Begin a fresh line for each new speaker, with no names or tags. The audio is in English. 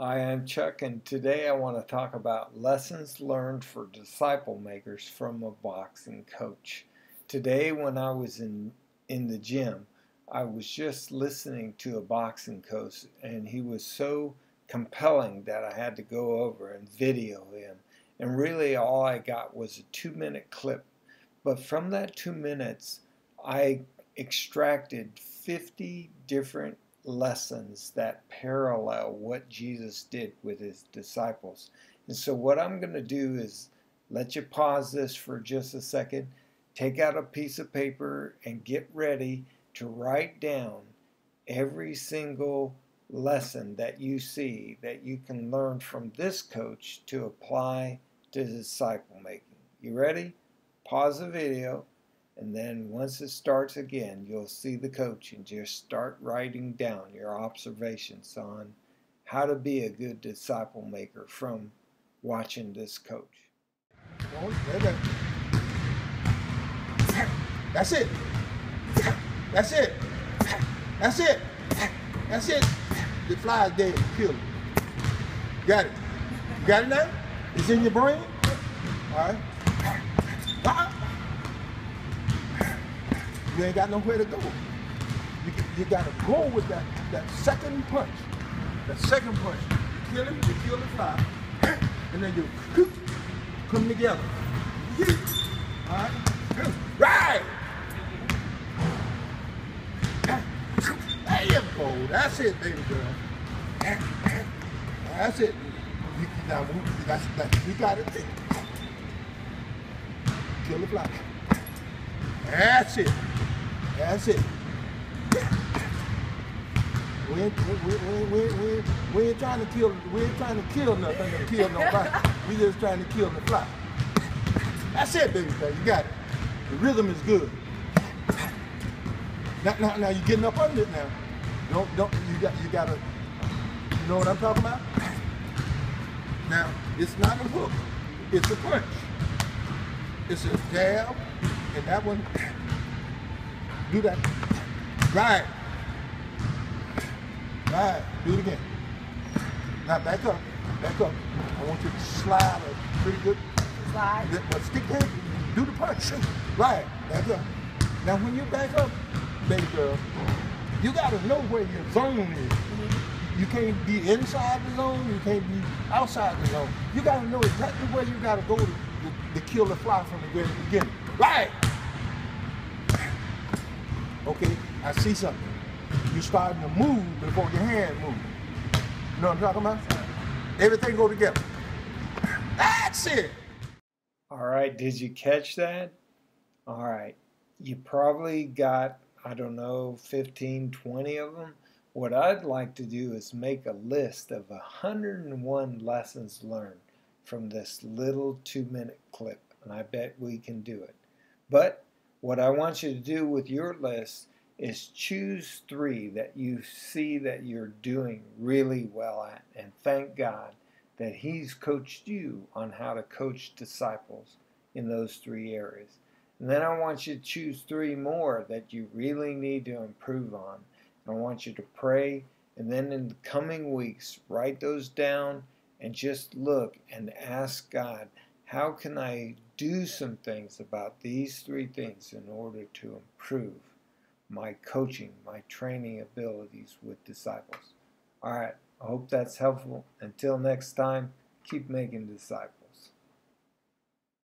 Hi, I'm Chuck, and today I want to talk about lessons learned for disciple makers from a boxing coach. Today, when I was in, in the gym, I was just listening to a boxing coach, and he was so compelling that I had to go over and video him. And really, all I got was a two minute clip. But from that two minutes, I extracted 50 different lessons that parallel what Jesus did with his disciples. And so, what I'm going to do is let you pause this for just a second, take out a piece of paper, and get ready to write down every single lesson that you see that you can learn from this coach to apply to disciple making. You ready? Pause the video and then once it starts again, you'll see the coach and just start writing down your observations on how to be a good disciple maker from watching this coach.
That's it. That's it. That's it. That's it. The fly's dead. Kill it. Got it. You got it now? It's in your brain? All right. Uh-uh. You ain't got nowhere to go. You, you got to go with that, that second punch. That second punch. You kill him, you kill the fly. And then you come together. All right? Right! There you go. That's it, baby girl. That's it. You, that's, that's, you got it. Kill the fly. That's it. That's it. We ain't, we, we, we, we, ain't trying to kill we ain't trying to kill nothing or kill nobody. we just trying to kill the fly. That's it, baby baby. You got it. The rhythm is good. Now, now, now you're getting up under it now. Don't don't you got you gotta you know what I'm talking about? Now, it's not a hook, it's a punch. It's a jab, and that one do that. Right. Right. Do it again. Now back up. Back up. I want you to slide a pretty good.
Slide.
But stick there. Do the punch. Right. Back up. Now when you back up, baby girl, you gotta know where your zone is. Mm-hmm. You can't be inside the zone, you can't be outside the zone. You gotta know exactly where you gotta go to, to, to kill the fly from the very beginning. Right! Okay, I see something. You're starting to move before your hand moves. You know what I'm talking about? Everything go together. That's it.
All right, did you catch that? All right, you probably got, I don't know, 15, 20 of them. What I'd like to do is make a list of 101 lessons learned from this little two minute clip, and I bet we can do it. But what I want you to do with your list is choose three that you see that you're doing really well at and thank God that He's coached you on how to coach disciples in those three areas. And then I want you to choose three more that you really need to improve on. I want you to pray and then in the coming weeks, write those down and just look and ask God, how can I do some things about these three things in order to improve my coaching, my training abilities with disciples. All right, I hope that's helpful. Until next time, keep making disciples.